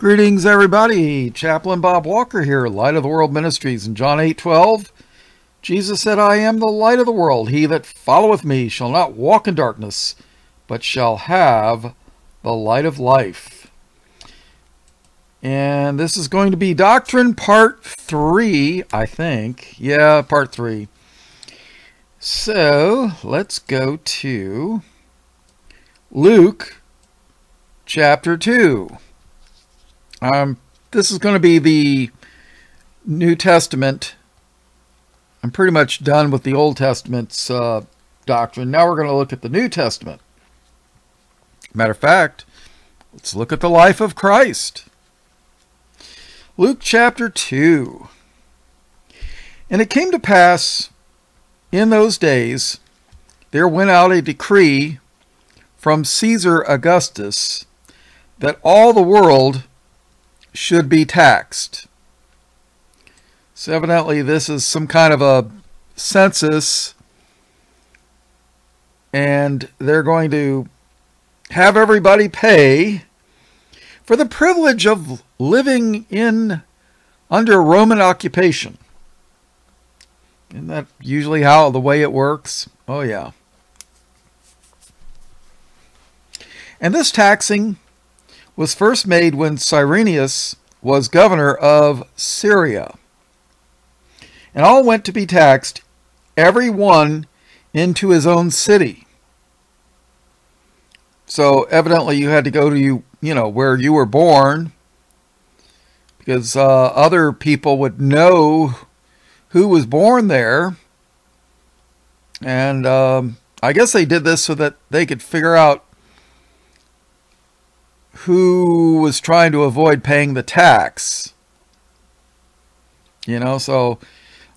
Greetings, everybody. Chaplain Bob Walker here, Light of the World Ministries. In John 8 12, Jesus said, I am the light of the world. He that followeth me shall not walk in darkness, but shall have the light of life. And this is going to be Doctrine Part 3, I think. Yeah, Part 3. So let's go to Luke chapter 2. Um, this is going to be the New Testament. I'm pretty much done with the Old Testament's uh, doctrine. Now we're going to look at the New Testament. Matter of fact, let's look at the life of Christ. Luke chapter 2. And it came to pass in those days, there went out a decree from Caesar Augustus that all the world should be taxed. So evidently this is some kind of a census and they're going to have everybody pay for the privilege of living in under Roman occupation. Isn't that usually how the way it works? Oh yeah. And this taxing was first made when Cyrenius was governor of Syria. And all went to be taxed, every one into his own city. So evidently you had to go to you, you know, where you were born, because uh, other people would know who was born there. And um, I guess they did this so that they could figure out who was trying to avoid paying the tax. You know, so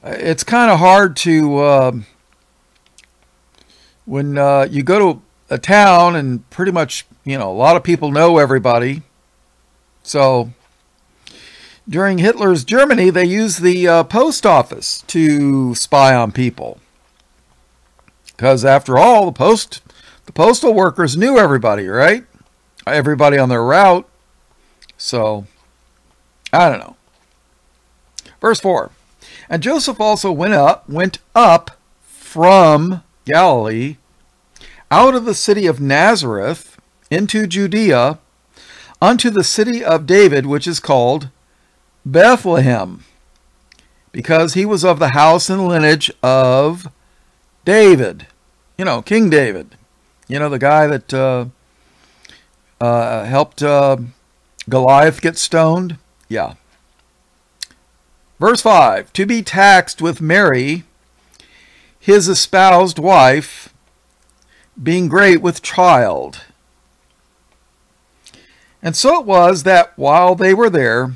uh, it's kind of hard to, uh, when uh, you go to a town and pretty much, you know, a lot of people know everybody. So during Hitler's Germany, they used the uh, post office to spy on people. Because after all, the post the postal workers knew everybody, right? Everybody on their route. So, I don't know. Verse 4. And Joseph also went up, went up from Galilee out of the city of Nazareth into Judea unto the city of David, which is called Bethlehem, because he was of the house and lineage of David. You know, King David. You know, the guy that uh, uh, helped uh, Goliath get stoned? Yeah. Verse 5 To be taxed with Mary, his espoused wife, being great with child. And so it was that while they were there,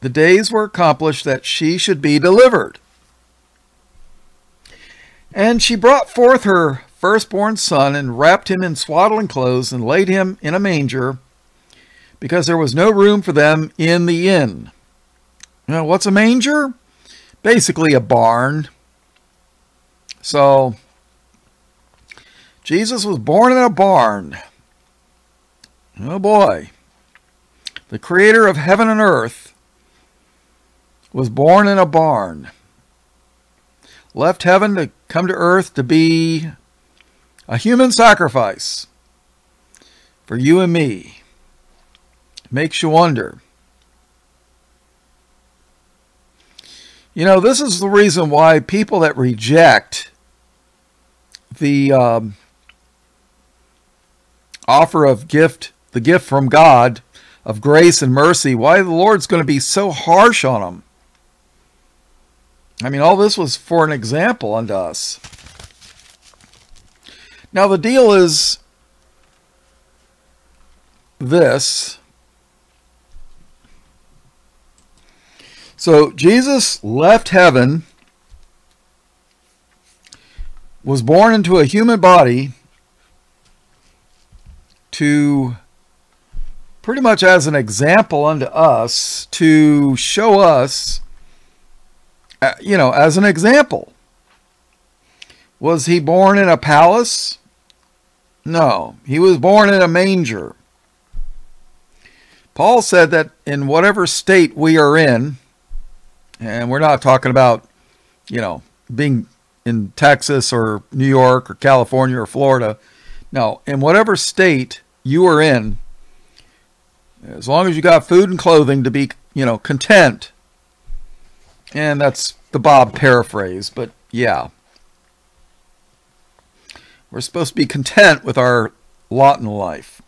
the days were accomplished that she should be delivered. And she brought forth her firstborn son and wrapped him in swaddling clothes and laid him in a manger because there was no room for them in the inn. Now, what's a manger? Basically, a barn. So, Jesus was born in a barn. Oh boy. The creator of heaven and earth was born in a barn. Left heaven to come to earth to be a human sacrifice for you and me. Makes you wonder. You know, this is the reason why people that reject the um, offer of gift, the gift from God of grace and mercy, why the Lord's going to be so harsh on them. I mean, all this was for an example unto us. Now, the deal is this. So, Jesus left heaven, was born into a human body to pretty much as an example unto us, to show us, uh, you know, as an example. Was he born in a palace? No, he was born in a manger. Paul said that in whatever state we are in, and we're not talking about, you know, being in Texas or New York or California or Florida. No, in whatever state you are in, as long as you got food and clothing to be, you know, content. And that's the Bob paraphrase, but yeah. We're supposed to be content with our lot in life.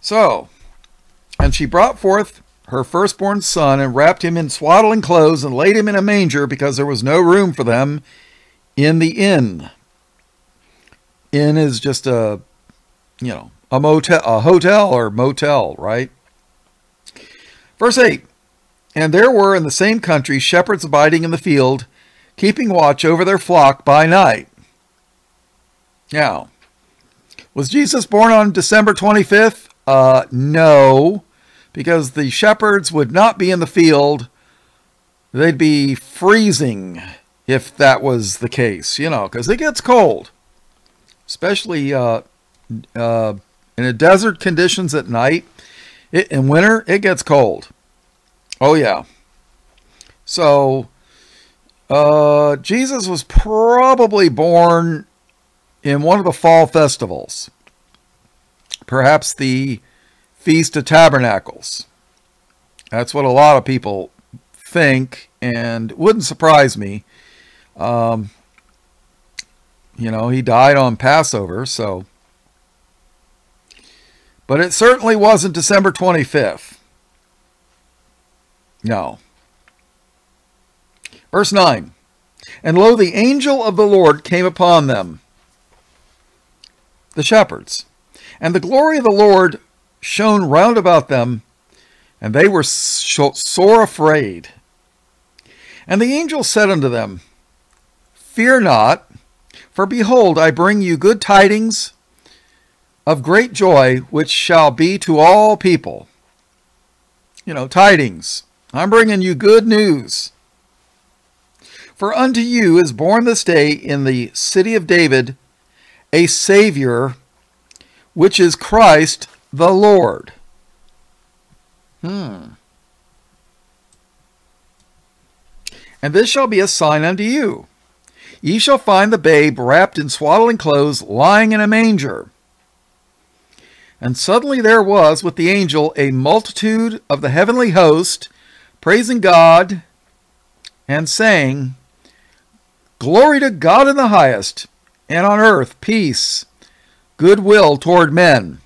So, and she brought forth her firstborn son and wrapped him in swaddling clothes and laid him in a manger because there was no room for them in the inn. Inn is just a, you know, a motel, a hotel or motel, right? Verse 8 And there were in the same country shepherds abiding in the field, keeping watch over their flock by night. Now, was Jesus born on December 25th? Uh, no, because the shepherds would not be in the field. They'd be freezing if that was the case, you know, because it gets cold, especially uh, uh, in the desert conditions at night. It, in winter, it gets cold. Oh, yeah. So, uh, Jesus was probably born in one of the fall festivals perhaps the Feast of Tabernacles. That's what a lot of people think, and wouldn't surprise me. Um, you know, he died on Passover, so. But it certainly wasn't December 25th. No. Verse 9 And lo, the angel of the Lord came upon them, the shepherds and the glory of the Lord shone round about them, and they were sore afraid. And the angel said unto them, Fear not, for behold, I bring you good tidings of great joy, which shall be to all people. You know, tidings. I'm bringing you good news. For unto you is born this day in the city of David a Savior which is Christ the Lord. Hmm. And this shall be a sign unto you. Ye shall find the babe wrapped in swaddling clothes, lying in a manger. And suddenly there was with the angel a multitude of the heavenly host, praising God and saying, Glory to God in the highest, and on earth peace goodwill toward men.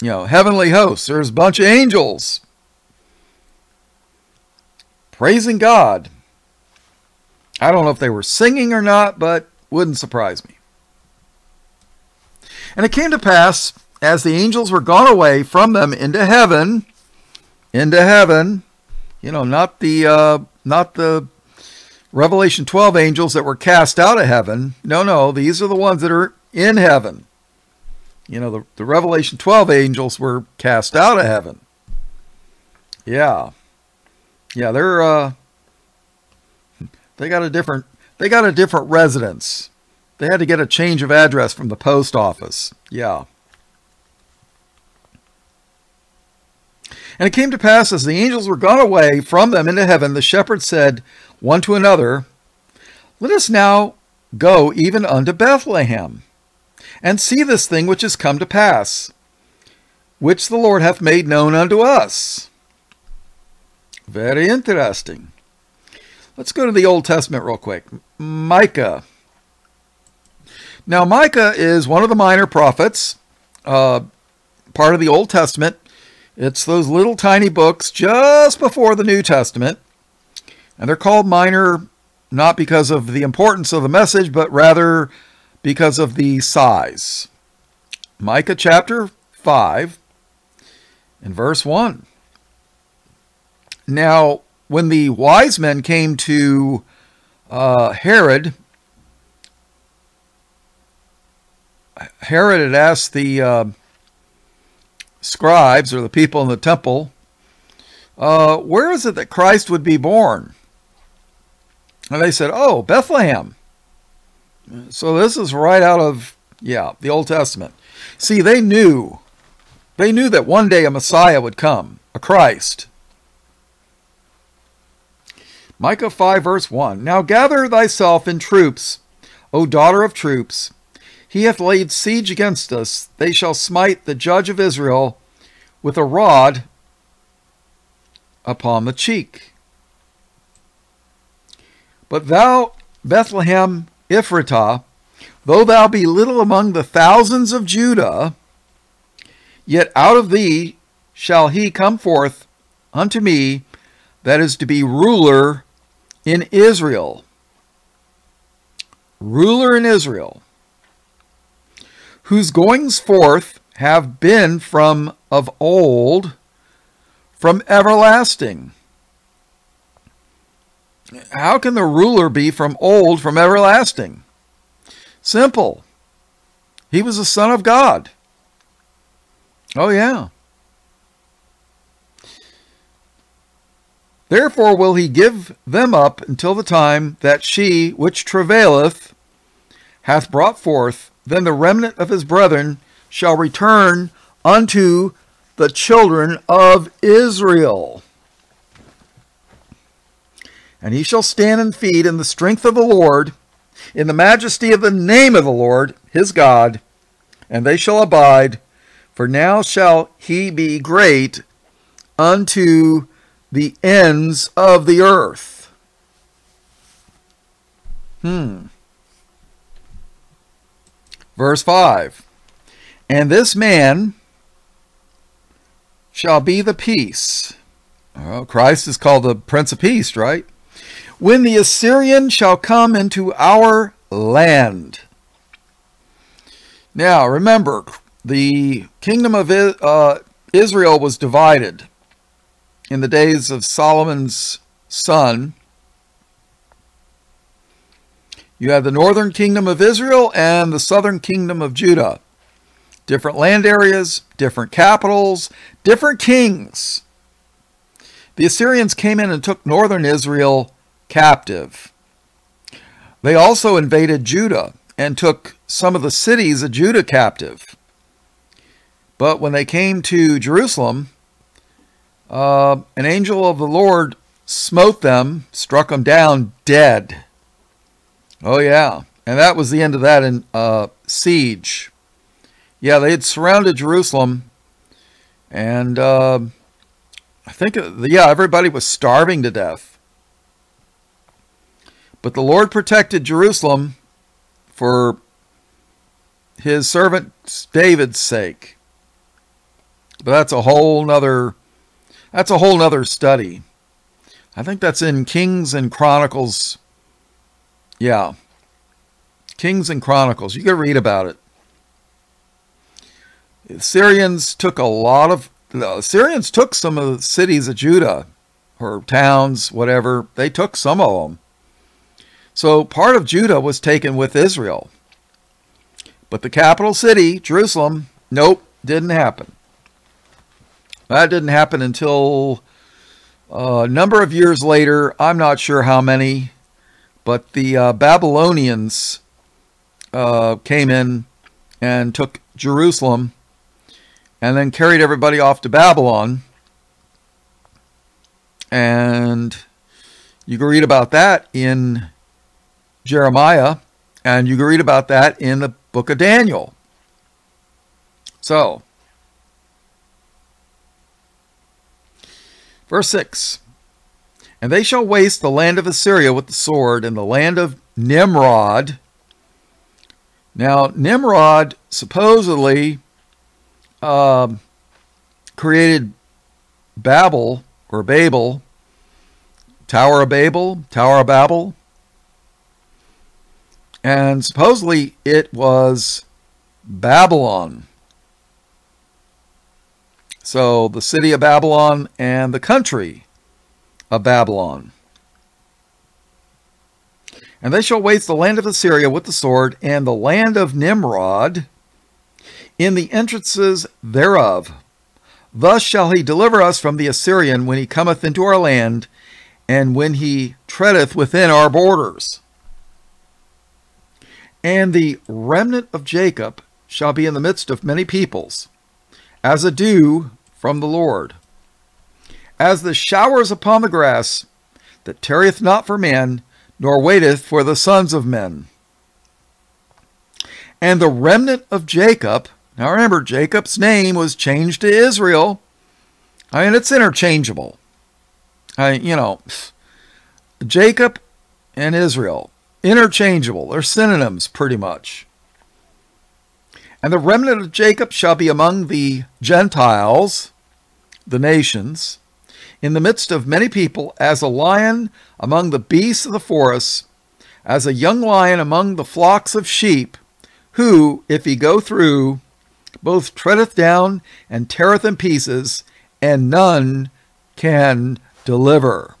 You know, heavenly hosts, there's a bunch of angels praising God. I don't know if they were singing or not, but wouldn't surprise me. And it came to pass, as the angels were gone away from them into heaven, into heaven, you know, not the uh, not the Revelation 12 angels that were cast out of heaven. No, no, these are the ones that are in heaven. You know, the, the Revelation 12 angels were cast out of heaven. Yeah. Yeah, they're uh they got a different they got a different residence. They had to get a change of address from the post office. Yeah. And it came to pass as the angels were gone away from them into heaven, the shepherds said one to another, Let us now go even unto Bethlehem, and see this thing which is come to pass, which the Lord hath made known unto us. Very interesting. Let's go to the Old Testament real quick. Micah. Now, Micah is one of the minor prophets, uh, part of the Old Testament. It's those little tiny books just before the New Testament. And they're called minor not because of the importance of the message, but rather because of the size. Micah chapter 5 and verse 1. Now, when the wise men came to uh, Herod, Herod had asked the uh, scribes or the people in the temple, uh, where is it that Christ would be born? And they said, oh, Bethlehem. So this is right out of, Yeah, the Old Testament. See, they knew, they knew that one day a Messiah would come, a Christ. Micah 5, verse 1 Now gather thyself in troops, O daughter of troops. He hath laid siege against us. They shall smite the judge of Israel with a rod upon the cheek. But thou, Bethlehem Ephratah, though thou be little among the thousands of Judah, yet out of thee shall he come forth unto me that is to be ruler in Israel. Ruler in Israel, whose goings forth have been from of old, from everlasting. How can the ruler be from old, from everlasting? Simple. He was a son of God. Oh, yeah. Therefore will he give them up until the time that she which travaileth hath brought forth. Then the remnant of his brethren shall return unto the children of Israel. And he shall stand and feed in the strength of the Lord, in the majesty of the name of the Lord, his God, and they shall abide. For now shall he be great unto the ends of the earth. Hmm. Verse 5 And this man shall be the peace. Well, Christ is called the Prince of Peace, right? when the Assyrian shall come into our land. Now, remember, the kingdom of uh, Israel was divided in the days of Solomon's son. You have the northern kingdom of Israel and the southern kingdom of Judah. Different land areas, different capitals, different kings. The Assyrians came in and took northern Israel captive. They also invaded Judah and took some of the cities of Judah captive. But when they came to Jerusalem, uh, an angel of the Lord smote them, struck them down dead. Oh, yeah. And that was the end of that in, uh, siege. Yeah, they had surrounded Jerusalem. And uh, I think, uh, yeah, everybody was starving to death. But the Lord protected Jerusalem for his servant David's sake. But that's a whole nother that's a whole nother study. I think that's in Kings and Chronicles. Yeah. Kings and Chronicles. You can read about it. The Assyrians took a lot of the Assyrians took some of the cities of Judah or towns, whatever. They took some of them. So part of Judah was taken with Israel. But the capital city, Jerusalem, nope, didn't happen. That didn't happen until uh, a number of years later. I'm not sure how many, but the uh, Babylonians uh, came in and took Jerusalem and then carried everybody off to Babylon. And you can read about that in Jeremiah, and you can read about that in the book of Daniel. So, verse 6 And they shall waste the land of Assyria with the sword, and the land of Nimrod. Now, Nimrod supposedly uh, created Babel or Babel, Tower of Babel, Tower of Babel. And supposedly it was Babylon. So the city of Babylon and the country of Babylon. And they shall waste the land of Assyria with the sword, and the land of Nimrod in the entrances thereof. Thus shall he deliver us from the Assyrian when he cometh into our land, and when he treadeth within our borders. And the remnant of Jacob shall be in the midst of many peoples, as a dew from the Lord, as the showers upon the grass, that tarrieth not for men, nor waiteth for the sons of men. And the remnant of Jacob, now remember, Jacob's name was changed to Israel. I mean, it's interchangeable. I, you know, Jacob and Israel, interchangeable. They're synonyms pretty much. And the remnant of Jacob shall be among the Gentiles, the nations, in the midst of many people, as a lion among the beasts of the forest, as a young lion among the flocks of sheep, who, if he go through, both treadeth down and teareth in pieces, and none can deliver.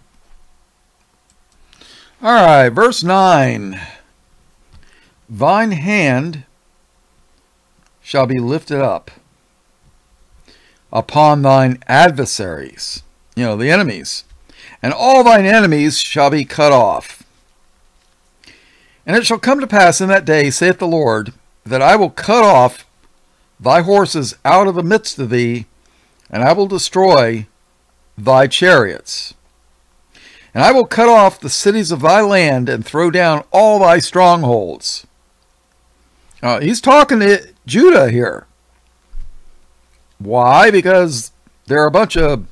All right, verse 9. Thine hand shall be lifted up upon thine adversaries, you know, the enemies, and all thine enemies shall be cut off. And it shall come to pass in that day, saith the Lord, that I will cut off thy horses out of the midst of thee, and I will destroy thy chariots. And I will cut off the cities of thy land and throw down all thy strongholds. Uh, he's talking to Judah here. Why? Because they're a bunch of.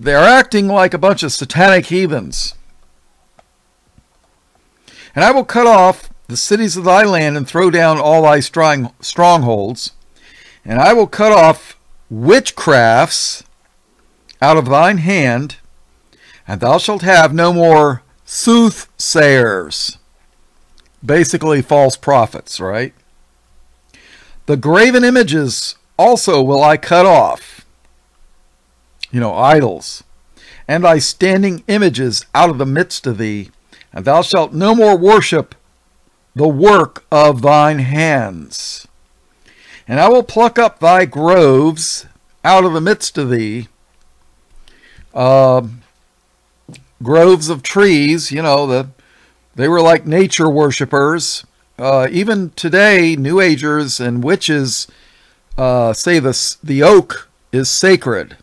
They're acting like a bunch of satanic heathens. And I will cut off the cities of thy land and throw down all thy strong, strongholds. And I will cut off witchcrafts out of thine hand, and thou shalt have no more soothsayers. Basically, false prophets, right? The graven images also will I cut off. You know, idols. And thy standing images out of the midst of thee, and thou shalt no more worship the work of thine hands. And I will pluck up thy groves out of the midst of thee, uh, groves of trees, you know, the they were like nature worshippers. Uh, even today, New Agers and witches uh, say the, the oak is sacred.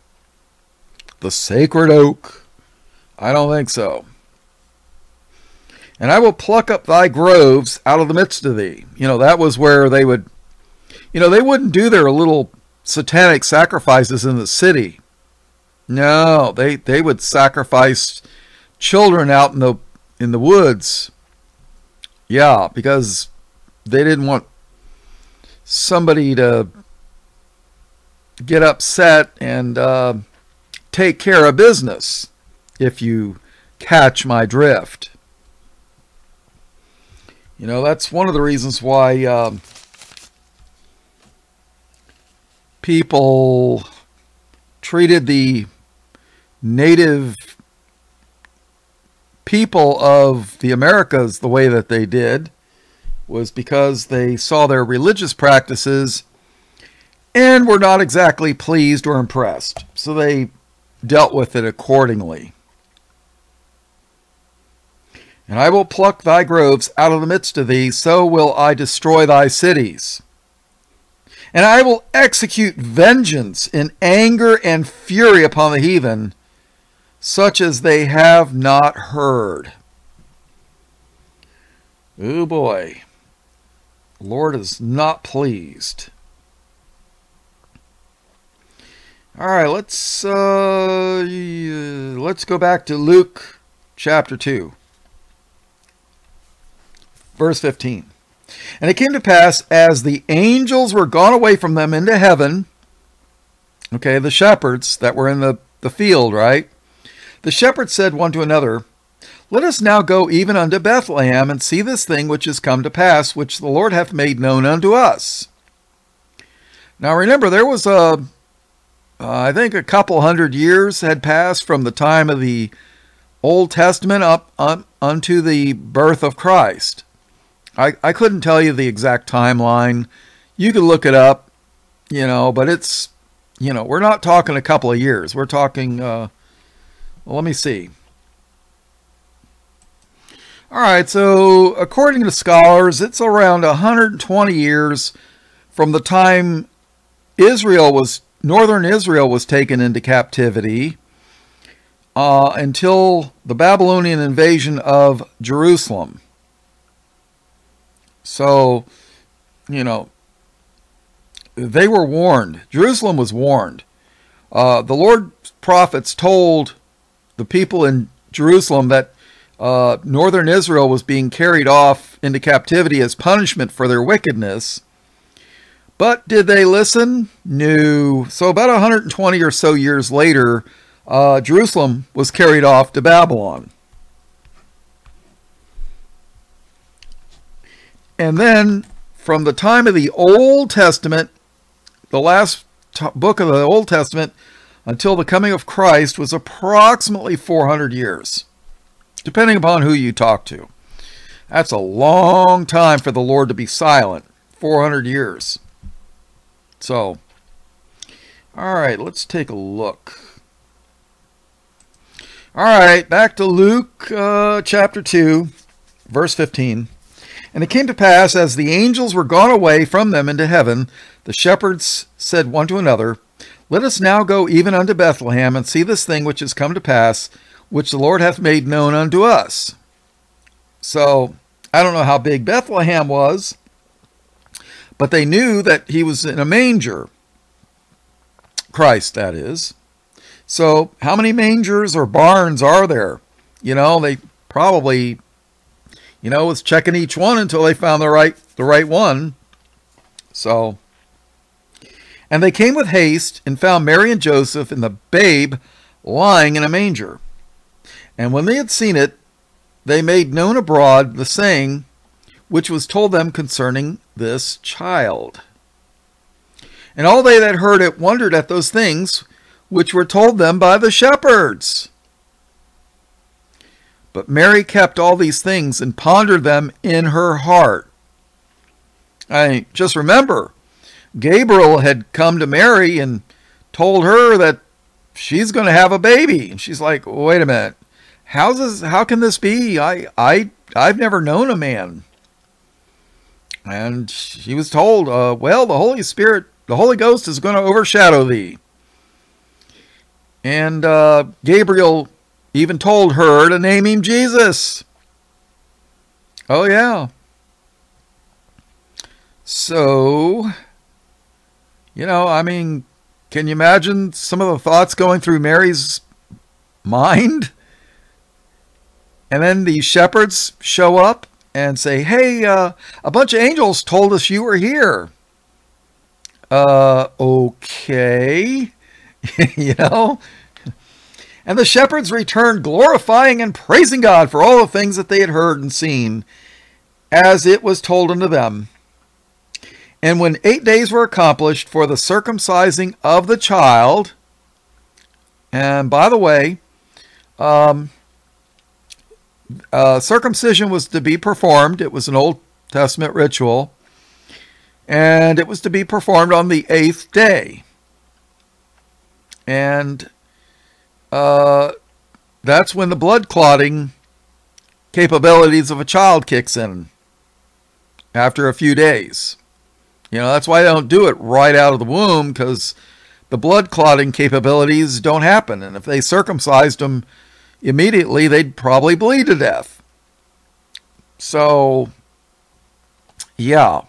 The sacred oak. I don't think so. And I will pluck up thy groves out of the midst of thee. You know, that was where they would, you know, they wouldn't do their little satanic sacrifices in the city. No, they they would sacrifice children out in the in the woods. Yeah, because they didn't want somebody to get upset and uh, take care of business, if you catch my drift. You know, that's one of the reasons why um, people treated the native people of the Americas the way that they did was because they saw their religious practices and were not exactly pleased or impressed. So they dealt with it accordingly. And I will pluck thy groves out of the midst of thee, so will I destroy thy cities. And I will execute vengeance in anger and fury upon the heathen, such as they have not heard. Oh boy. Lord is not pleased. All right, let's uh, let's go back to Luke chapter 2. Verse 15. And it came to pass as the angels were gone away from them into heaven, okay, the shepherds that were in the, the field, right? The shepherds said one to another, Let us now go even unto Bethlehem and see this thing which is come to pass, which the Lord hath made known unto us. Now remember, there was a, uh, I think a couple hundred years had passed from the time of the Old Testament up un, unto the birth of Christ. I, I couldn't tell you the exact timeline. You could look it up, you know, but it's, you know, we're not talking a couple of years. We're talking, uh, well, let me see. All right, so according to scholars, it's around 120 years from the time Israel was northern Israel was taken into captivity uh, until the Babylonian invasion of Jerusalem. So, you know, they were warned. Jerusalem was warned. Uh, the Lord's prophets told the people in Jerusalem that uh, northern Israel was being carried off into captivity as punishment for their wickedness. But did they listen? No. So, about 120 or so years later, uh, Jerusalem was carried off to Babylon. And then, from the time of the Old Testament, the last book of the Old Testament, until the coming of Christ was approximately 400 years depending upon who you talk to. That's a long time for the Lord to be silent 400 years. So, all right, let's take a look. All right, back to Luke uh, chapter 2, verse 15. And it came to pass, as the angels were gone away from them into heaven, the shepherds said one to another, Let us now go even unto Bethlehem, and see this thing which is come to pass, which the Lord hath made known unto us. So I don't know how big Bethlehem was, but they knew that he was in a manger. Christ, that is. So how many mangers or barns are there? You know, they probably, you know, was checking each one until they found the right the right one. So and they came with haste and found Mary and Joseph and the babe lying in a manger. And when they had seen it, they made known abroad the saying which was told them concerning this child. And all they that heard it wondered at those things which were told them by the shepherds. But Mary kept all these things and pondered them in her heart. I just remember, Gabriel had come to Mary and told her that she's going to have a baby. And she's like, wait a minute. How's this, how can this be? I, I, I've never known a man. And she was told, uh, well, the Holy Spirit, the Holy Ghost is going to overshadow thee. And uh, Gabriel even told her to name him Jesus. Oh, yeah. So, you know, I mean, can you imagine some of the thoughts going through Mary's mind? And then the shepherds show up and say, Hey, uh, a bunch of angels told us you were here. Uh, okay. you know? And the shepherds returned, glorifying and praising God for all the things that they had heard and seen, as it was told unto them. And when eight days were accomplished for the circumcising of the child, and by the way, um, uh, circumcision was to be performed. It was an Old Testament ritual. And it was to be performed on the eighth day. And uh, that's when the blood clotting capabilities of a child kicks in after a few days. You know, that's why they don't do it right out of the womb because the blood clotting capabilities don't happen. And if they circumcised them immediately they'd probably bleed to death. So, yeah.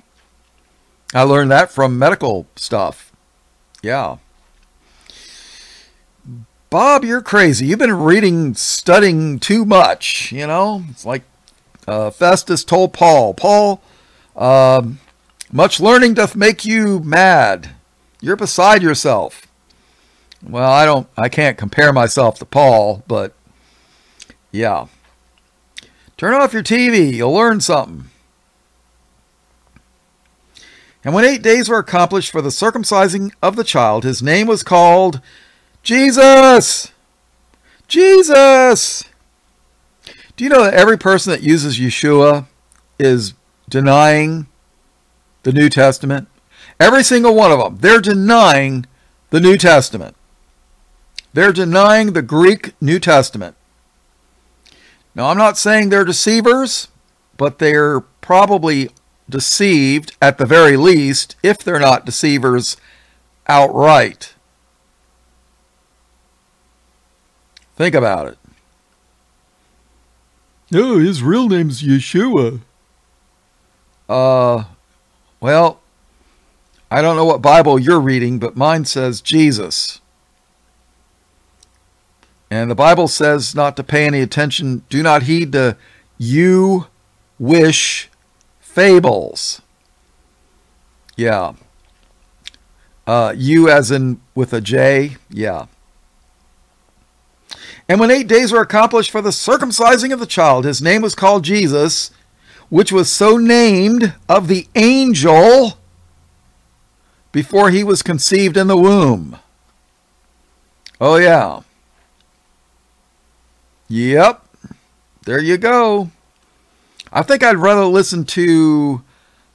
I learned that from medical stuff. Yeah. Bob, you're crazy. You've been reading, studying too much. You know, it's like uh, Festus told Paul, Paul, uh, much learning doth make you mad. You're beside yourself. Well, I don't, I can't compare myself to Paul, but yeah. Turn off your TV. You'll learn something. And when eight days were accomplished for the circumcising of the child, his name was called Jesus. Jesus. Do you know that every person that uses Yeshua is denying the New Testament? Every single one of them. They're denying the New Testament. They're denying the Greek New Testament. Now, I'm not saying they're deceivers, but they're probably deceived at the very least, if they're not deceivers outright. Think about it. No, oh, his real name's Yeshua. Uh, well, I don't know what Bible you're reading, but mine says Jesus. And the Bible says not to pay any attention, do not heed the you wish fables. Yeah. Uh, you as in with a J, yeah. And when eight days were accomplished for the circumcising of the child, his name was called Jesus, which was so named of the angel before he was conceived in the womb. Oh, yeah. Yep. There you go. I think I'd rather listen to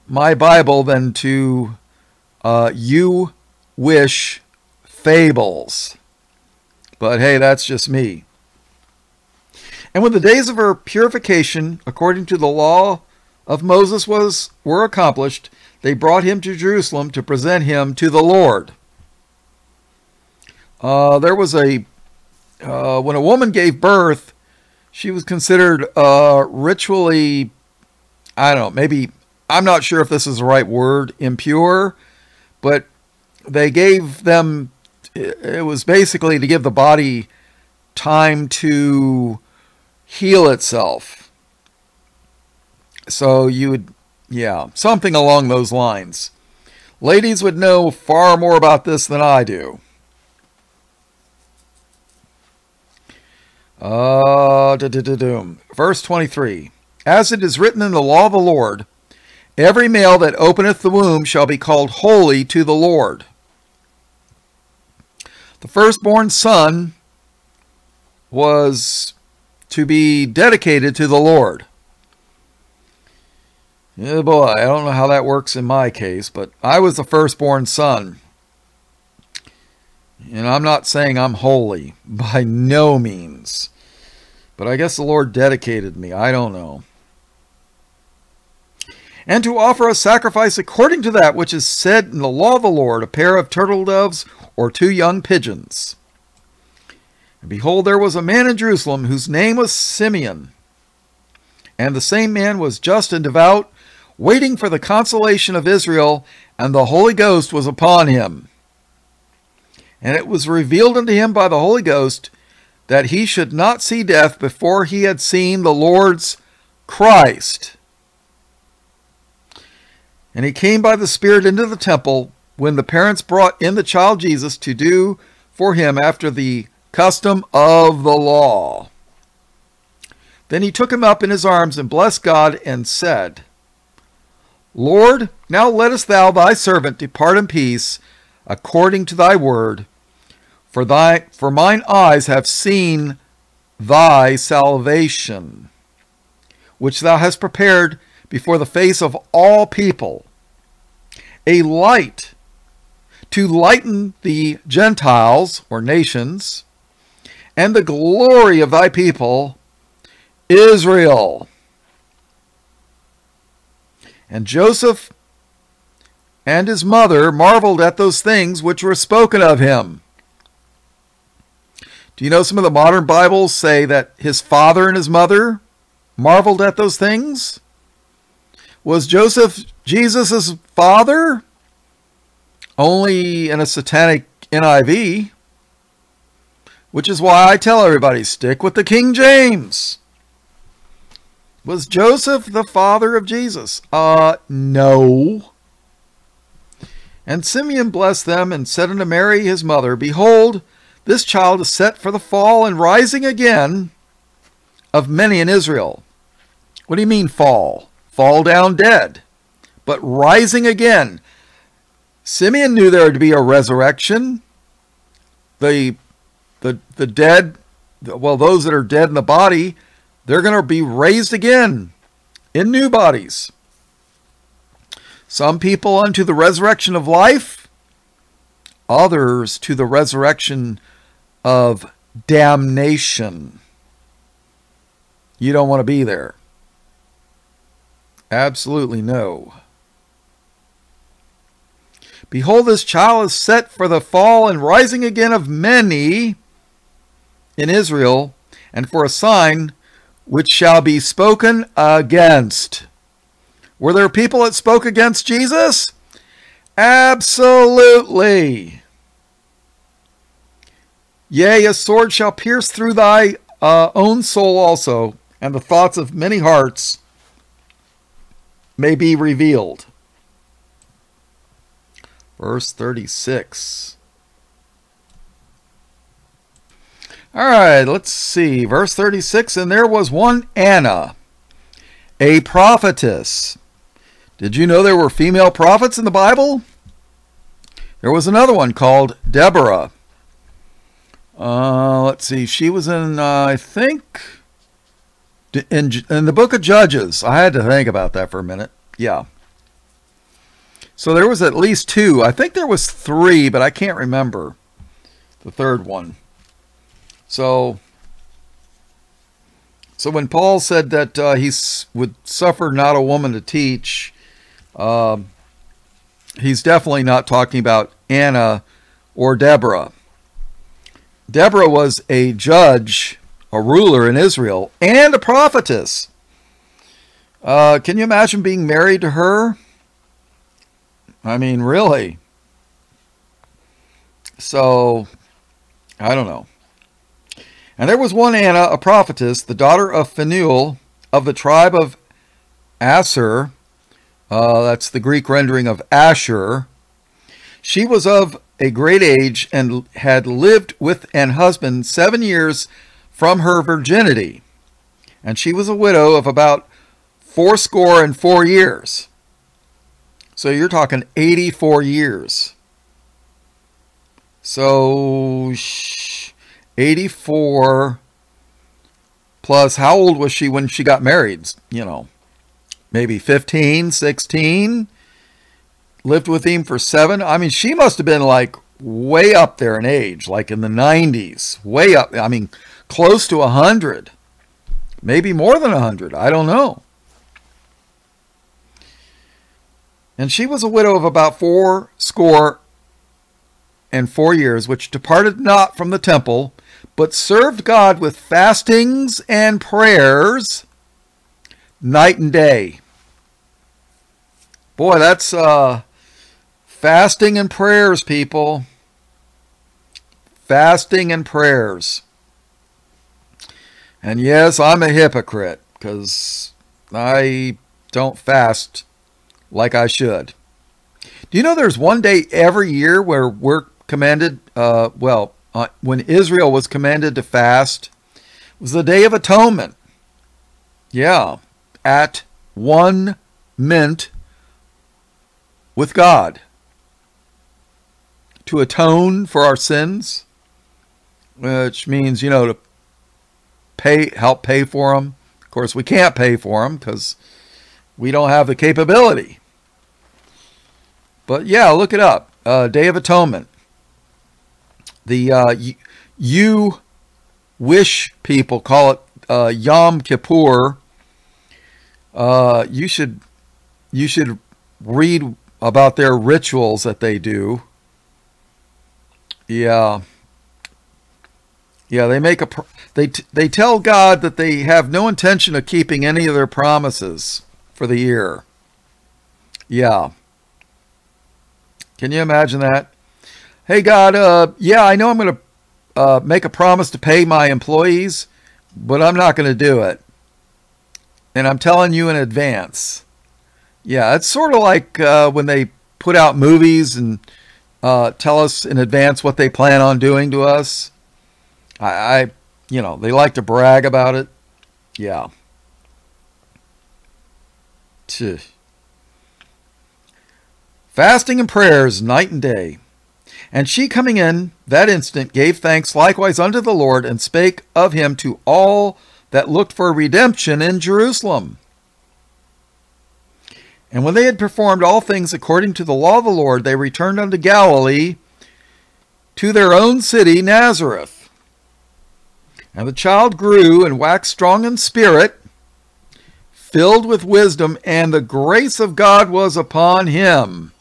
my Bible than to uh, You Wish Fables. But hey, that's just me. And when the days of her purification, according to the law of Moses, was were accomplished, they brought him to Jerusalem to present him to the Lord. Uh, there was a uh, when a woman gave birth, she was considered uh, ritually, I don't know, maybe, I'm not sure if this is the right word, impure, but they gave them, it was basically to give the body time to heal itself. So you would, yeah, something along those lines. Ladies would know far more about this than I do. Uh, Verse 23 As it is written in the law of the Lord, every male that openeth the womb shall be called holy to the Lord. The firstborn son was to be dedicated to the Lord. Yeah, boy, I don't know how that works in my case, but I was the firstborn son. And I'm not saying I'm holy, by no means. But I guess the Lord dedicated me. I don't know. And to offer a sacrifice according to that which is said in the law of the Lord, a pair of turtle doves or two young pigeons. And behold, there was a man in Jerusalem whose name was Simeon. And the same man was just and devout, waiting for the consolation of Israel, and the Holy Ghost was upon him. And it was revealed unto him by the Holy Ghost that he should not see death before he had seen the Lord's Christ. And he came by the Spirit into the temple when the parents brought in the child Jesus to do for him after the custom of the law. Then he took him up in his arms and blessed God and said, Lord, now lettest thou thy servant depart in peace according to thy word. For thy for mine eyes have seen thy salvation, which thou hast prepared before the face of all people, a light to lighten the Gentiles or nations, and the glory of thy people, Israel. And Joseph and his mother marveled at those things which were spoken of him. Do you know some of the modern Bibles say that his father and his mother marveled at those things? Was Joseph Jesus' father? Only in a satanic NIV. Which is why I tell everybody stick with the King James. Was Joseph the father of Jesus? Uh, no. And Simeon blessed them and said unto Mary his mother, Behold, this child is set for the fall and rising again of many in Israel. What do you mean fall? Fall down dead. But rising again. Simeon knew there to be a resurrection. The, the, the dead, well, those that are dead in the body, they're going to be raised again in new bodies. Some people unto the resurrection of life, others to the resurrection of damnation. you don't want to be there. Absolutely no. Behold, this child is set for the fall and rising again of many in Israel, and for a sign which shall be spoken against. Were there people that spoke against Jesus? Absolutely. Yea, a sword shall pierce through thy uh, own soul also, and the thoughts of many hearts may be revealed. Verse 36. All right, let's see. Verse 36 And there was one Anna, a prophetess. Did you know there were female prophets in the Bible? There was another one called Deborah. Uh, let's see. She was in, uh, I think, in, in the book of Judges. I had to think about that for a minute. Yeah. So there was at least two. I think there was three, but I can't remember the third one. So, so when Paul said that uh, he would suffer not a woman to teach, uh, he's definitely not talking about Anna or Deborah. Deborah was a judge, a ruler in Israel, and a prophetess. Uh, can you imagine being married to her? I mean, really. So, I don't know. And there was one Anna, a prophetess, the daughter of Phanuel of the tribe of Asher. Uh, that's the Greek rendering of Asher. She was of a great age and had lived with an husband seven years from her virginity. And she was a widow of about fourscore and four years. So you're talking 84 years. So 84 plus how old was she when she got married? You know, maybe 15, 16. Lived with him for seven. I mean, she must have been like way up there in age, like in the 90s. Way up. I mean, close to 100. Maybe more than 100. I don't know. And she was a widow of about four score and four years, which departed not from the temple, but served God with fastings and prayers night and day. Boy, that's uh, fasting and prayers, people. Fasting and prayers. And yes, I'm a hypocrite because I don't fast like I should. Do you know there's one day every year where we're commanded, uh, well, uh, when Israel was commanded to fast, was the Day of Atonement. Yeah, at one mint with God to atone for our sins, which means, you know, to pay, help pay for them. Of course, we can't pay for them because we don't have the capability. But yeah, look it up. Uh, Day of Atonement. The uh, you wish people call it uh, Yom Kippur. Uh, you should you should read about their rituals that they do. Yeah. Yeah, they make a they they tell God that they have no intention of keeping any of their promises for the year. Yeah. Can you imagine that? Hey, God, uh, yeah, I know I'm going to uh, make a promise to pay my employees, but I'm not going to do it. And I'm telling you in advance. Yeah, it's sort of like uh, when they put out movies and uh, tell us in advance what they plan on doing to us. I, I, you know, they like to brag about it. Yeah. Tch. Fasting and prayers night and day. And she coming in that instant gave thanks likewise unto the Lord, and spake of him to all that looked for redemption in Jerusalem. And when they had performed all things according to the law of the Lord, they returned unto Galilee to their own city, Nazareth. And the child grew and waxed strong in spirit, filled with wisdom, and the grace of God was upon him.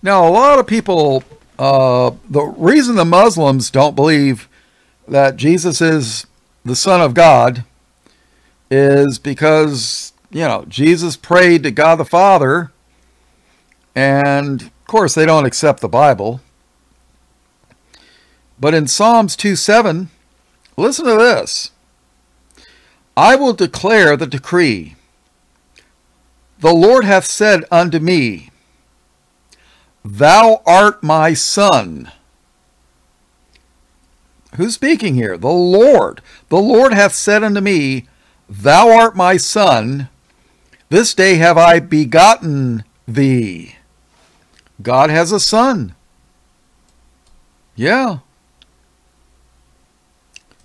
Now, a lot of people, uh, the reason the Muslims don't believe that Jesus is the Son of God is because, you know, Jesus prayed to God the Father, and of course, they don't accept the Bible. But in Psalms 2 7, listen to this I will declare the decree. The Lord hath said unto me, Thou art my son. Who's speaking here? The Lord. The Lord hath said unto me, Thou art my son. This day have I begotten thee. God has a son. Yeah.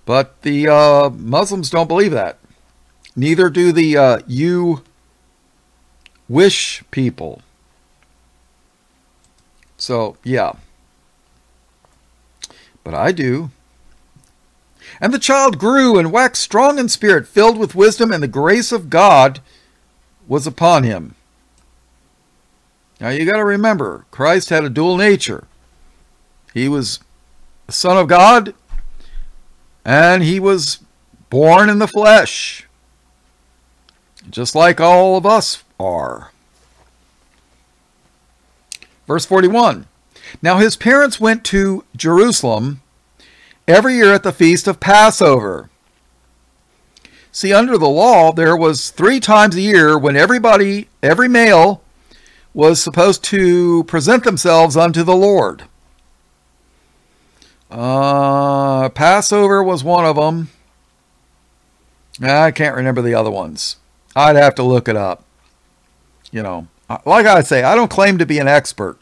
But the uh, Muslims don't believe that. Neither do the uh, you wish people. So, yeah. But I do. And the child grew and waxed strong in spirit, filled with wisdom, and the grace of God was upon him. Now you got to remember, Christ had a dual nature. He was the Son of God, and he was born in the flesh, just like all of us are. Verse 41 Now his parents went to Jerusalem every year at the feast of Passover. See, under the law, there was three times a year when everybody, every male, was supposed to present themselves unto the Lord. Uh, Passover was one of them. I can't remember the other ones. I'd have to look it up. You know, like I say, I don't claim to be an expert.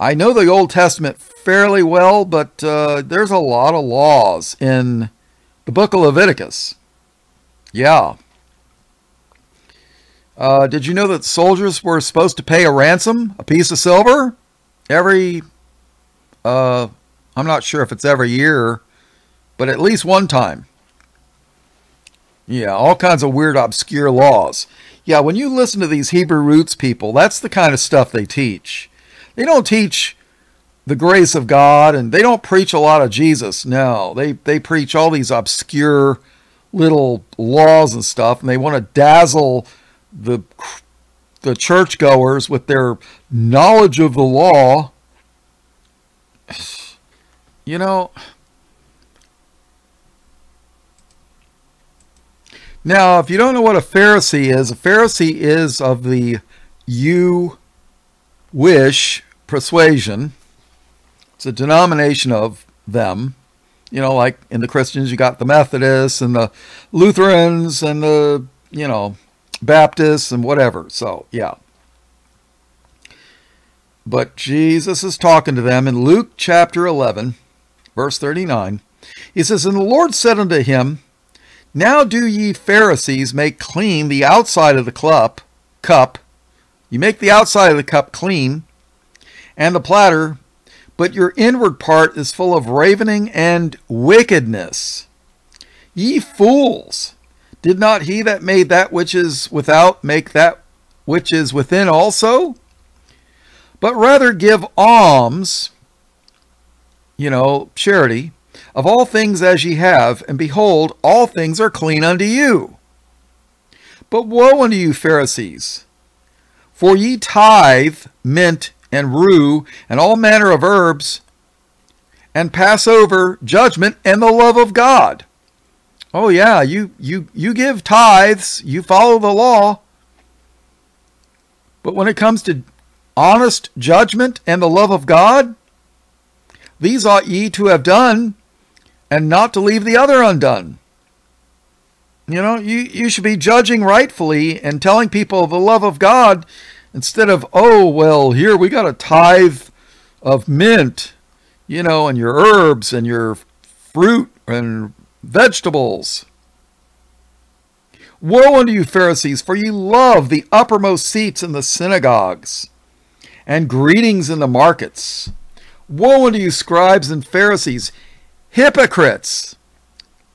I know the Old Testament fairly well, but uh, there's a lot of laws in the book of Leviticus. Yeah. Uh, did you know that soldiers were supposed to pay a ransom, a piece of silver, every, uh, I'm not sure if it's every year, but at least one time. Yeah, all kinds of weird, obscure laws. Yeah, when you listen to these Hebrew roots people, that's the kind of stuff they teach. They don't teach the grace of God and they don't preach a lot of Jesus. No, they, they preach all these obscure little laws and stuff, and they want to dazzle the the churchgoers with their knowledge of the law. You know, now if you don't know what a Pharisee is, a Pharisee is of the you wish persuasion. It's a denomination of them. You know, like in the Christians, you got the Methodists and the Lutherans and the, you know, Baptists and whatever. So, yeah. But Jesus is talking to them in Luke chapter 11, verse 39. He says, And the Lord said unto him, Now do ye Pharisees make clean the outside of the cup, cup. You make the outside of the cup clean, and the platter, but your inward part is full of ravening and wickedness. Ye fools! Did not he that made that which is without make that which is within also? But rather give alms, you know, charity, of all things as ye have, and behold, all things are clean unto you. But woe unto you, Pharisees! For ye tithe mint and rue and all manner of herbs, and pass over judgment and the love of God. Oh yeah, you you you give tithes, you follow the law. But when it comes to honest judgment and the love of God, these ought ye to have done, and not to leave the other undone. You know, you, you should be judging rightfully and telling people the love of God Instead of, oh, well, here we got a tithe of mint, you know, and your herbs and your fruit and vegetables. Woe unto you, Pharisees, for ye love the uppermost seats in the synagogues and greetings in the markets. Woe unto you, scribes and Pharisees, hypocrites!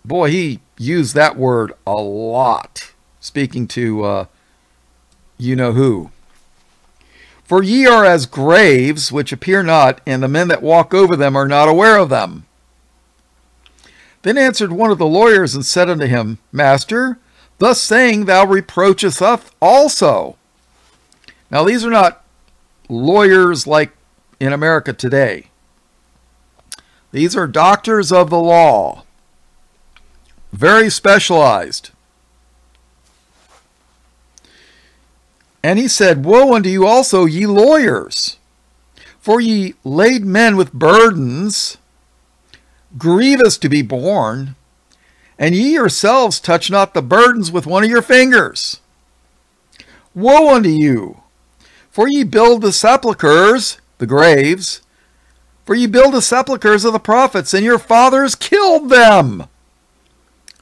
boy, he used that word a lot, speaking to uh, you know who. For ye are as graves which appear not, and the men that walk over them are not aware of them. Then answered one of the lawyers and said unto him, Master, thus saying thou reproachest us also. Now these are not lawyers like in America today. These are doctors of the law, very specialized. And he said, Woe unto you also, ye lawyers, for ye laid men with burdens, grievous to be borne, and ye yourselves touch not the burdens with one of your fingers. Woe unto you, for ye build the sepulchres, the graves, for ye build the sepulchres of the prophets, and your fathers killed them.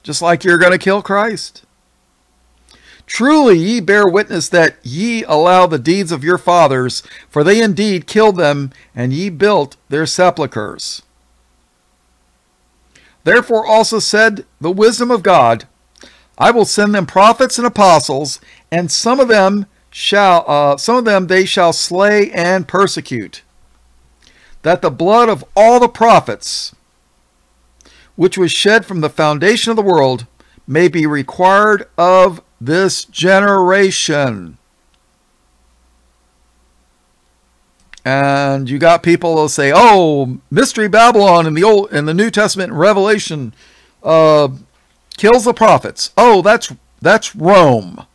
Just like you're going to kill Christ. Truly ye bear witness that ye allow the deeds of your fathers, for they indeed killed them, and ye built their sepulchres. Therefore also said the wisdom of God, I will send them prophets and apostles, and some of them shall uh, some of them they shall slay and persecute, that the blood of all the prophets, which was shed from the foundation of the world, may be required of this generation. And you got people who say, "Oh, Mystery Babylon in the old in the New Testament Revelation uh, kills the prophets." Oh, that's that's Rome.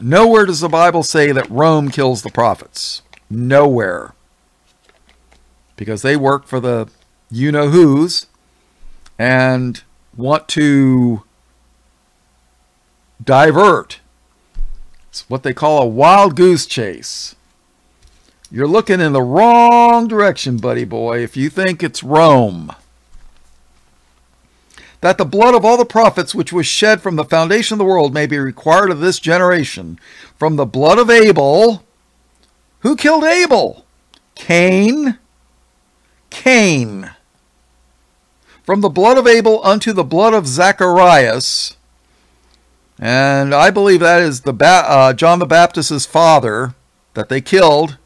Nowhere does the Bible say that Rome kills the prophets. Nowhere. Because they work for the you know who's and want to divert. It's what they call a wild goose chase. You're looking in the wrong direction, buddy boy, if you think it's Rome. That the blood of all the prophets which was shed from the foundation of the world may be required of this generation. From the blood of Abel. Who killed Abel? Cain. Cain. From the blood of Abel unto the blood of Zacharias and I believe that is the ba- uh, John the Baptist's father that they killed,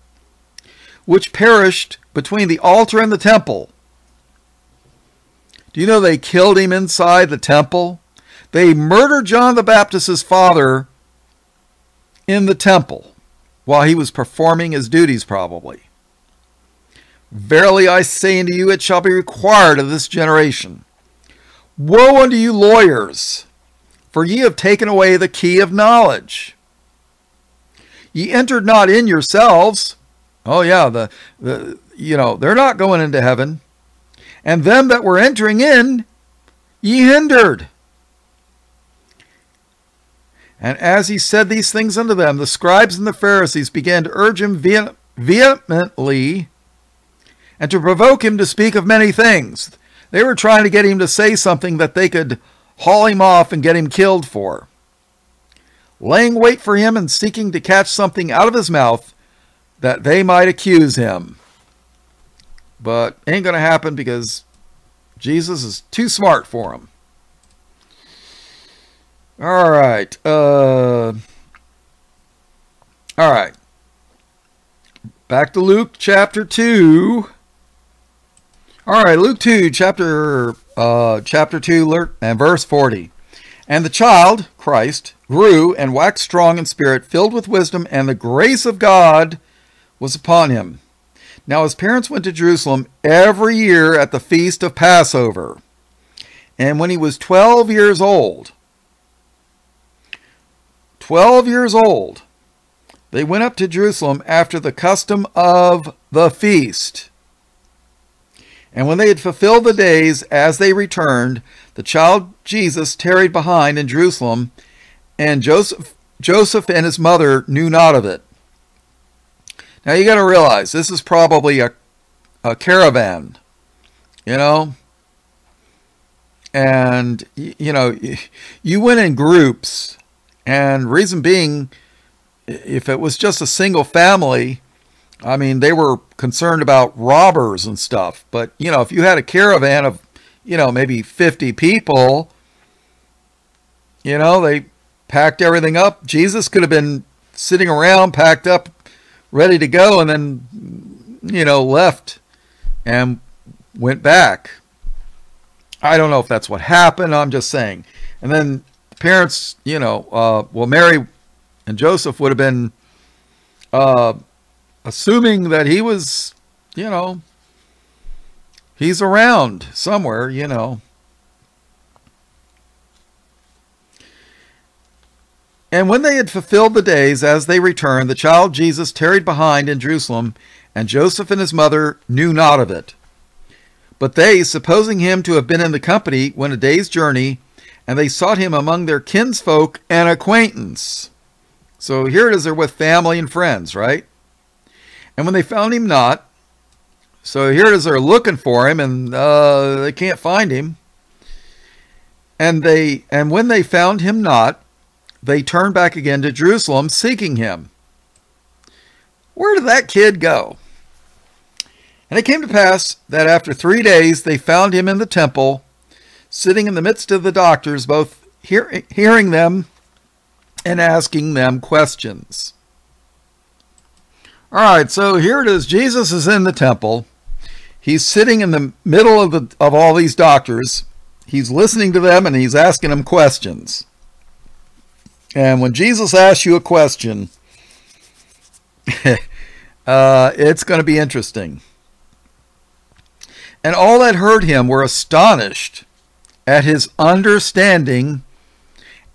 which perished between the altar and the temple. Do you know they killed him inside the temple? They murdered John the Baptist's father in the temple while he was performing his duties, probably. Verily I say unto you, it shall be required of this generation. Woe unto you, lawyers! For ye have taken away the key of knowledge. Ye entered not in yourselves. Oh yeah, the, the you know, they're not going into heaven. And them that were entering in, ye hindered. And as he said these things unto them, the scribes and the Pharisees began to urge him vehemently and to provoke him to speak of many things. They were trying to get him to say something that they could haul him off and get him killed for. Laying wait for him and seeking to catch something out of his mouth that they might accuse him. But ain't going to happen because Jesus is too smart for him. All right. Uh, all right. Back to Luke chapter 2. All right, Luke 2, chapter uh, chapter 2 and verse 40. And the child, Christ, grew and waxed strong in spirit, filled with wisdom, and the grace of God was upon him. Now his parents went to Jerusalem every year at the feast of Passover. And when he was 12 years old, 12 years old, they went up to Jerusalem after the custom of the feast. And when they had fulfilled the days as they returned, the child Jesus tarried behind in Jerusalem, and Joseph, Joseph and his mother knew not of it. Now you got to realize this is probably a, a caravan, you know? And, you know, you went in groups, and reason being, if it was just a single family, I mean, they were concerned about robbers and stuff. But, you know, if you had a caravan of, you know, maybe 50 people, you know, they packed everything up. Jesus could have been sitting around, packed up, ready to go, and then, you know, left and went back. I don't know if that's what happened. I'm just saying. And then parents, you know, uh, well, Mary and Joseph would have been uh, assuming that he was, you know, he's around somewhere, you know. And when they had fulfilled the days as they returned, the child Jesus tarried behind in Jerusalem, and Joseph and his mother knew not of it. But they, supposing him to have been in the company, went a day's journey, and they sought him among their kinsfolk and acquaintance. So here it is, they're with family and friends, right? And when they found him not, so here it is, they're looking for him, and uh, they can't find him. And they and when they found him not, they turned back again to Jerusalem seeking him. Where did that kid go? And it came to pass that after three days they found him in the temple, sitting in the midst of the doctors, both hear, hearing them and asking them questions. All right, so here it is. Jesus is in the temple. He's sitting in the middle of the of all these doctors. He's listening to them and he's asking them questions. And when Jesus asks you a question, uh, it's going to be interesting. And all that heard him were astonished at his understanding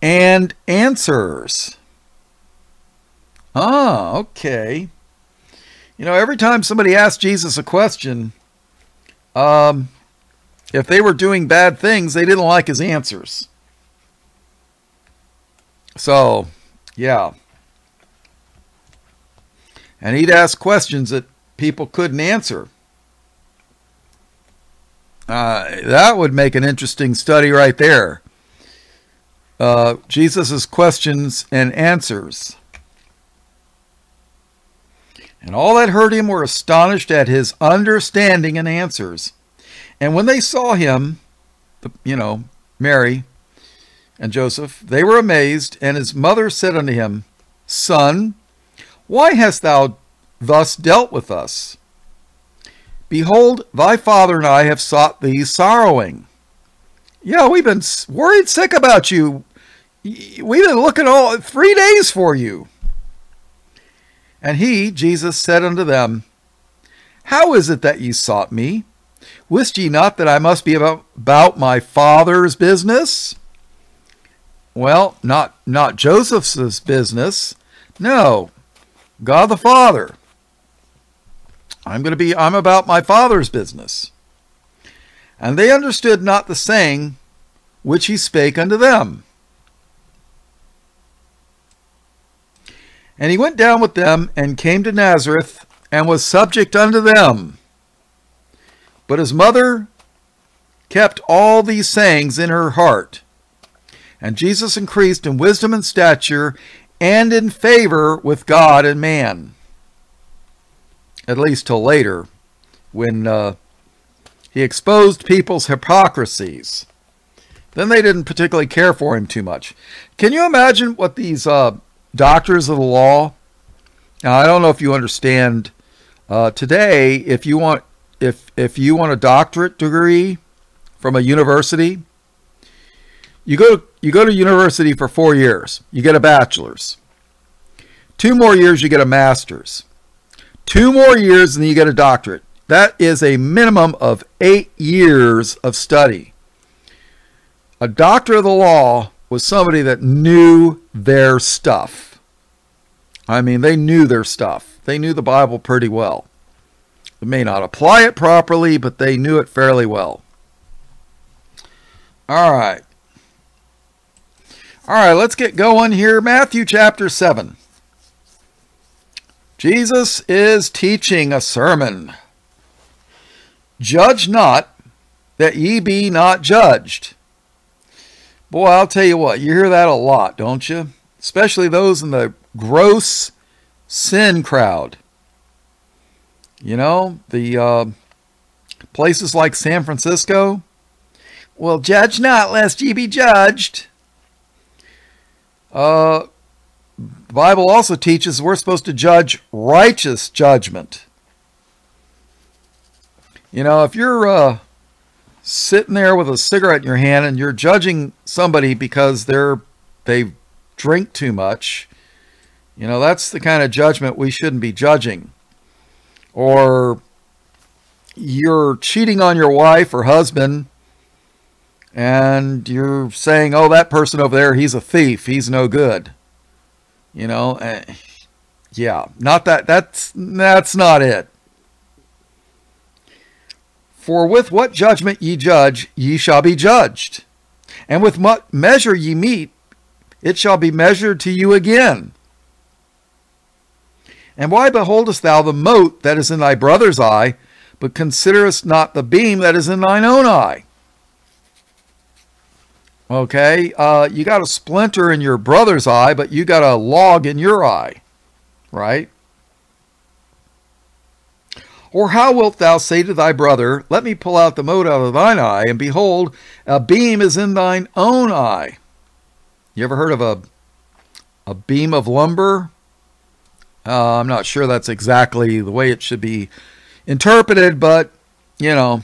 and answers. Ah, okay. You know, every time somebody asked Jesus a question, um, if they were doing bad things, they didn't like his answers. So, yeah. And he'd ask questions that people couldn't answer. Uh, that would make an interesting study right there. Uh, Jesus' questions and answers. And all that heard him were astonished at his understanding and answers. And when they saw him, you know, Mary and Joseph, they were amazed. And his mother said unto him, Son, why hast thou thus dealt with us? Behold, thy father and I have sought thee sorrowing. Yeah, we've been worried sick about you. We've been looking all three days for you. And he, Jesus, said unto them, How is it that ye sought me? Wist ye not that I must be about, about my father's business? Well, not not Joseph's business. No, God the Father. I'm going to be, I'm about my father's business. And they understood not the saying which he spake unto them. And he went down with them and came to Nazareth and was subject unto them. But his mother kept all these sayings in her heart. And Jesus increased in wisdom and stature and in favor with God and man at least till later, when uh, he exposed people's hypocrisies. Then they didn't particularly care for him too much. Can you imagine what these uh, doctors of the law? Now, I don't know if you understand. Uh, today, if you want, if if you want a doctorate degree from a university, you go you go to university for four years. You get a bachelor's. Two more years, you get a master's. Two more years and then you get a doctorate. That is a minimum of eight years of study. A doctor of the law was somebody that knew their stuff. I mean, they knew their stuff. They knew the Bible pretty well. They may not apply it properly, but they knew it fairly well. All right. All right, let's get going here. Matthew chapter 7. Jesus is teaching a sermon. Judge not, that ye be not judged. Boy, I'll tell you what, you hear that a lot, don't you? Especially those in the gross sin crowd. You know, the uh, places like San Francisco, Well, judge not, lest ye be judged. Uh, the Bible also teaches we're supposed to judge righteous judgment. You know, if you're uh, sitting there with a cigarette in your hand and you're judging somebody because they're they drink too much, you know, that's the kind of judgment we shouldn't be judging. Or you're cheating on your wife or husband and you're saying, "Oh, that person over there, he's a thief. He's no good." You know, uh, yeah, not that that's that's not it. For with what judgment ye judge, ye shall be judged. And with what measure ye meet, it shall be measured to you again. And why beholdest thou the mote that is in thy brother's eye, but considerest not the beam that is in thine own eye? Okay, uh, you got a splinter in your brother's eye, but you got a log in your eye, right? Or how wilt thou say to thy brother, Let me pull out the mote out of thine eye, and behold, a beam is in thine own eye? You ever heard of a a beam of lumber? Uh, I'm not sure that's exactly the way it should be interpreted, but you know,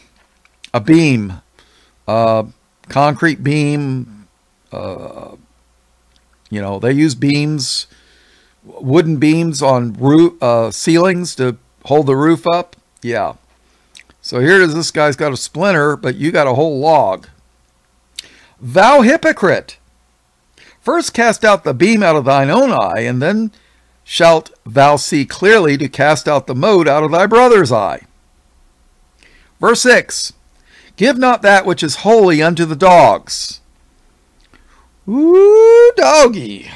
a beam. Uh, concrete beam. Uh, you know, they use beams, wooden beams on roof uh, ceilings to hold the roof up. Yeah. So here it is. This guy's got a splinter, but you got a whole log. Thou hypocrite! First cast out the beam out of thine own eye, and then shalt thou see clearly to cast out the mote out of thy brother's eye. Verse 6 Give not that which is holy unto the dogs. Ooh, doggy.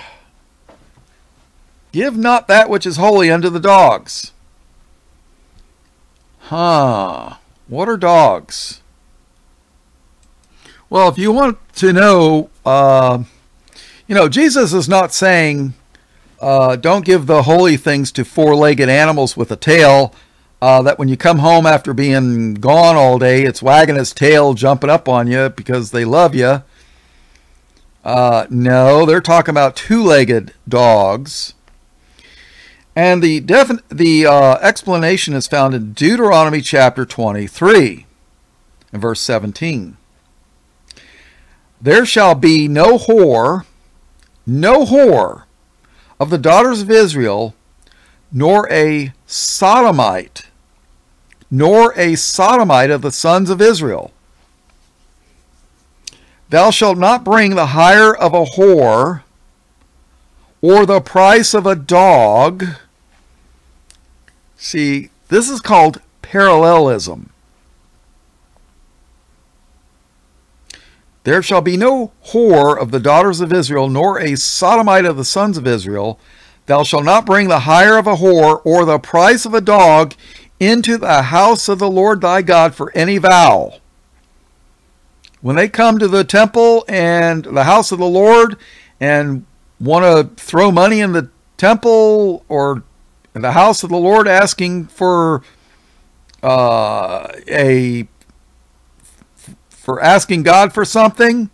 Give not that which is holy unto the dogs. Huh. What are dogs? Well, if you want to know, uh, you know, Jesus is not saying uh, don't give the holy things to four legged animals with a tail uh, that when you come home after being gone all day, it's wagging its tail, jumping up on you because they love you. Uh, no, they're talking about two-legged dogs. And the the uh, explanation is found in Deuteronomy chapter 23 and verse 17. There shall be no whore, no whore of the daughters of Israel, nor a sodomite nor a sodomite of the sons of Israel. Thou shalt not bring the hire of a whore or the price of a dog. See, this is called parallelism. There shall be no whore of the daughters of Israel, nor a sodomite of the sons of Israel. Thou shalt not bring the hire of a whore or the price of a dog into the house of the Lord thy God for any vow. When they come to the temple and the house of the Lord and want to throw money in the temple or in the house of the Lord asking for uh, a for asking God for something,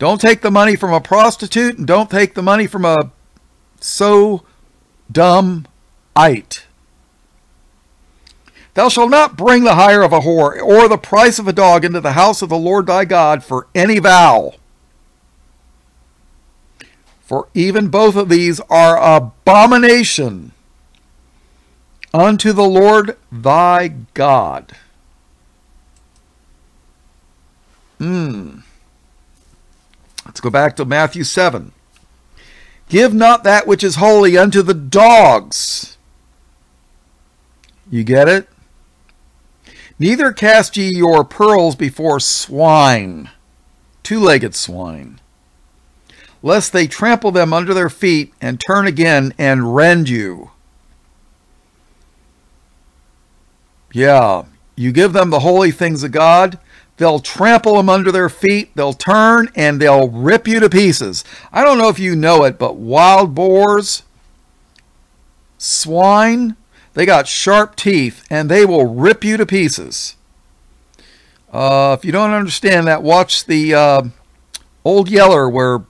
don't take the money from a prostitute and don't take the money from a so dumb ite. Thou shalt not bring the hire of a whore or the price of a dog into the house of the Lord thy God for any vow. For even both of these are abomination unto the Lord thy God. Hmm. Let's go back to Matthew 7. Give not that which is holy unto the dogs. You get it? Neither cast ye your pearls before swine, two legged swine, lest they trample them under their feet and turn again and rend you. Yeah, you give them the holy things of God, they'll trample them under their feet, they'll turn, and they'll rip you to pieces. I don't know if you know it, but wild boars, swine, they got sharp teeth and they will rip you to pieces. Uh, if you don't understand that, watch the uh, Old Yeller where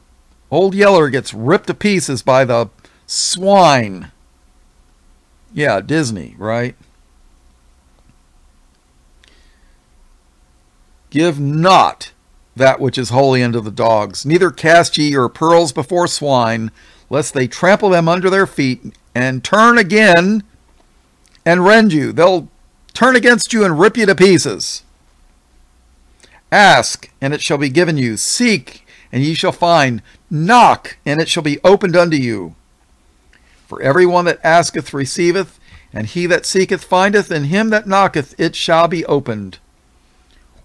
Old Yeller gets ripped to pieces by the swine. Yeah, Disney, right? Give not that which is holy unto the dogs, neither cast ye your pearls before swine, lest they trample them under their feet and turn again and rend you. They'll turn against you and rip you to pieces. Ask, and it shall be given you. Seek, and ye shall find. Knock, and it shall be opened unto you. For every one that asketh receiveth, and he that seeketh findeth, and him that knocketh it shall be opened.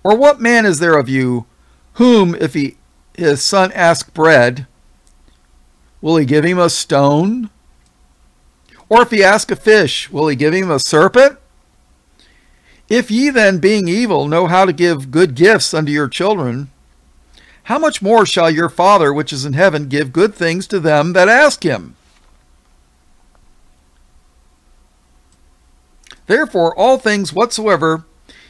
Or what man is there of you, whom, if he, his son ask bread, will he give him a stone? Or if he ask a fish, will he give him a serpent? If ye then, being evil, know how to give good gifts unto your children, how much more shall your Father which is in heaven give good things to them that ask him? Therefore, all things whatsoever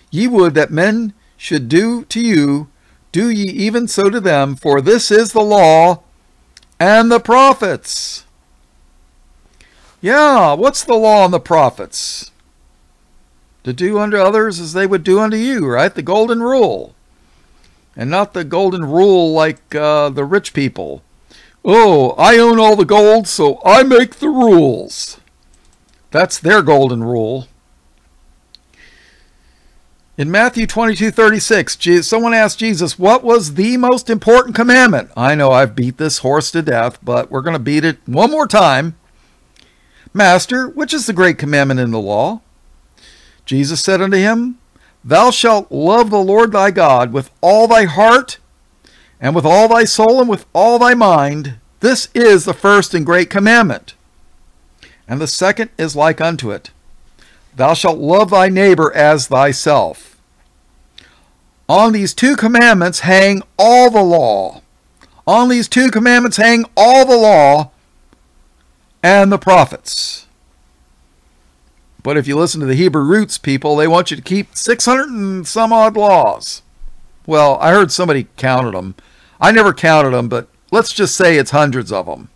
ye would that men should do to you, do ye even so to them, for this is the law and the prophets. Yeah, what's the law and the prophets? To do unto others as they would do unto you, right? The golden rule. And not the golden rule like uh, the rich people. Oh, I own all the gold, so I make the rules. That's their golden rule. In Matthew 22 36, someone asked Jesus, What was the most important commandment? I know I've beat this horse to death, but we're going to beat it one more time. Master, which is the great commandment in the law? Jesus said unto him, Thou shalt love the Lord thy God with all thy heart, and with all thy soul, and with all thy mind. This is the first and great commandment. And the second is like unto it Thou shalt love thy neighbor as thyself. On these two commandments hang all the law. On these two commandments hang all the law and the prophets. But if you listen to the Hebrew roots people, they want you to keep 600 and some odd laws. Well, I heard somebody counted them. I never counted them, but let's just say it's hundreds of them.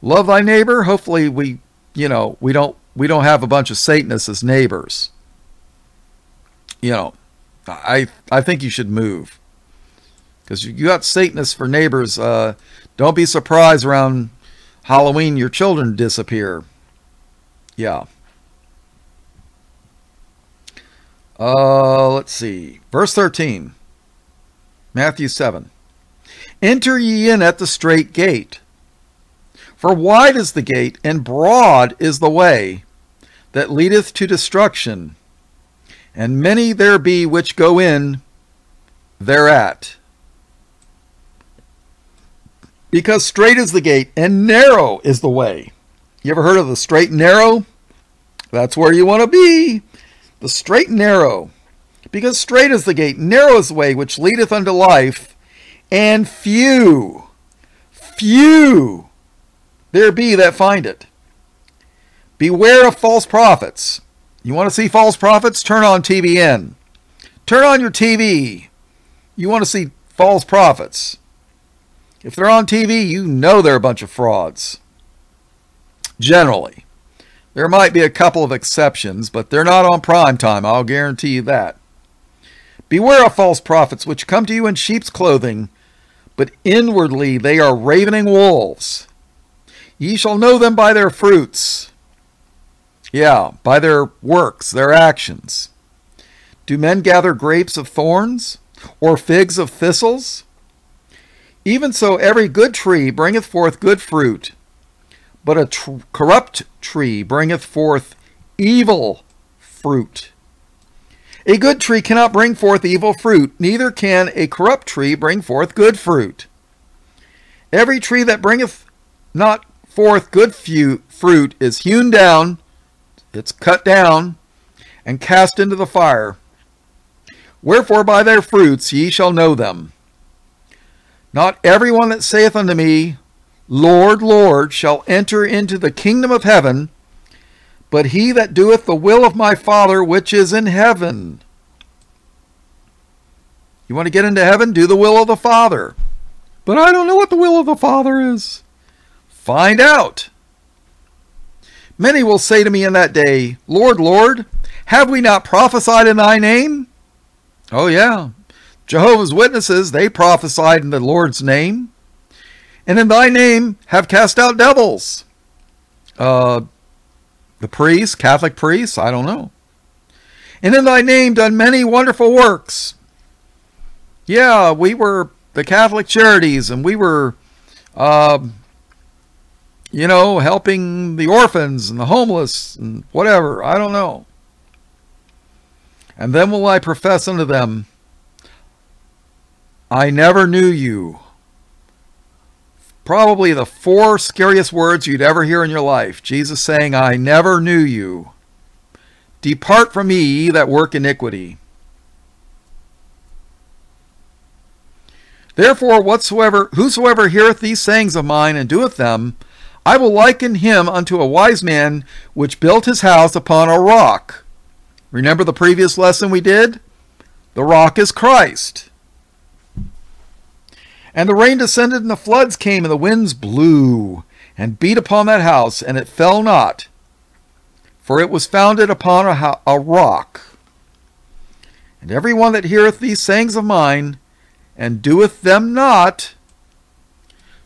Love thy neighbor. Hopefully we you know, we don't we don't have a bunch of Satanists as neighbors. You know, I I think you should move because you got Satanists for neighbors. Uh, don't be surprised around Halloween your children disappear. Yeah. Uh, let's see. Verse 13. Matthew 7. Enter ye in at the strait gate. For wide is the gate, and broad is the way that leadeth to destruction, and many there be which go in thereat. Because straight is the gate, and narrow is the way. You ever heard of the straight and narrow? That's where you want to be. The straight and narrow. Because straight is the gate, narrow is the way which leadeth unto life, and few, few there be that find it. Beware of false prophets. You want to see false prophets? Turn on TBN. Turn on your TV. You want to see false prophets. If they're on TV, you know they're a bunch of frauds. Generally. There might be a couple of exceptions, but they're not on prime time, I'll guarantee you that. Beware of false prophets which come to you in sheep's clothing, but inwardly they are ravening wolves. Ye shall know them by their fruits. Yeah, by their works, their actions. Do men gather grapes of thorns, or figs of thistles? Even so, every good tree bringeth forth good fruit, but a tr- corrupt tree bringeth forth evil fruit. A good tree cannot bring forth evil fruit, neither can a corrupt tree bring forth good fruit. Every tree that bringeth not forth good fruit is hewn down, it's cut down, and cast into the fire. Wherefore by their fruits ye shall know them. Not every one that saith unto me, Lord, Lord, shall enter into the kingdom of heaven, but he that doeth the will of my Father which is in heaven. You want to get into heaven? Do the will of the Father. But I don't know what the will of the Father is. Find out. Many will say to me in that day, Lord, Lord, have we not prophesied in thy name? Oh, yeah. Jehovah's Witnesses, they prophesied in the Lord's name. And in thy name have cast out devils. Uh, the priests, Catholic priests, I don't know. And in thy name done many wonderful works. Yeah, we were the Catholic Charities, and we were, uh, you know, helping the orphans and the homeless and whatever. I don't know. And then will I profess unto them, I never knew you. Probably the four scariest words you'd ever hear in your life. Jesus saying, I never knew you. Depart from me, ye that work iniquity. Therefore, whatsoever whosoever heareth these sayings of mine and doeth them, I will liken him unto a wise man which built his house upon a rock. Remember the previous lesson we did? The rock is Christ. And the rain descended, and the floods came, and the winds blew, and beat upon that house, and it fell not, for it was founded upon a, a rock. And every one that heareth these sayings of mine, and doeth them not,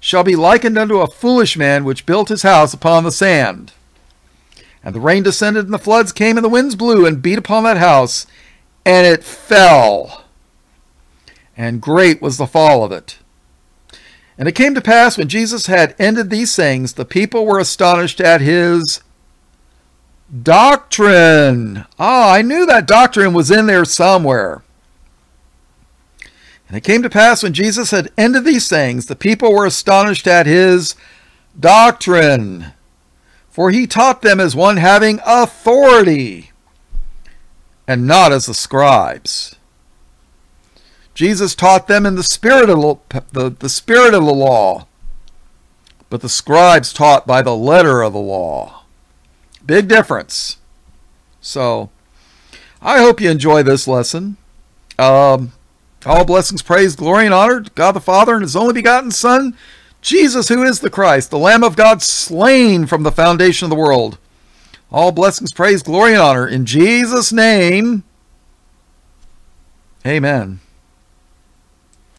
shall be likened unto a foolish man which built his house upon the sand. And the rain descended, and the floods came, and the winds blew, and beat upon that house, and it fell. And great was the fall of it. And it came to pass when Jesus had ended these things, the people were astonished at his doctrine. Ah, I knew that doctrine was in there somewhere. And it came to pass when Jesus had ended these things, the people were astonished at his doctrine. For he taught them as one having authority, and not as the scribes. Jesus taught them in the spirit of the, the spirit of the law, but the scribes taught by the letter of the law. Big difference. So, I hope you enjoy this lesson. Um, all blessings, praise, glory, and honor to God the Father and His only begotten Son, Jesus, who is the Christ, the Lamb of God, slain from the foundation of the world. All blessings, praise, glory, and honor in Jesus' name. Amen.